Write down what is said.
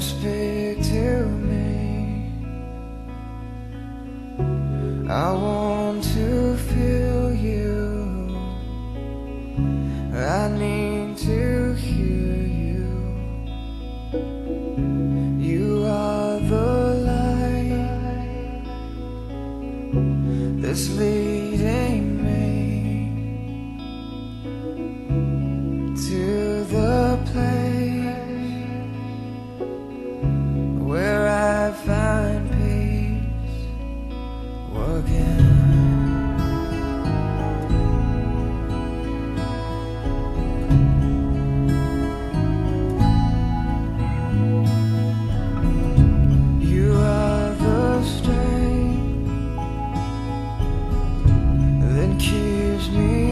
speak to me. I want to feel you. I need. Leading. keeps me.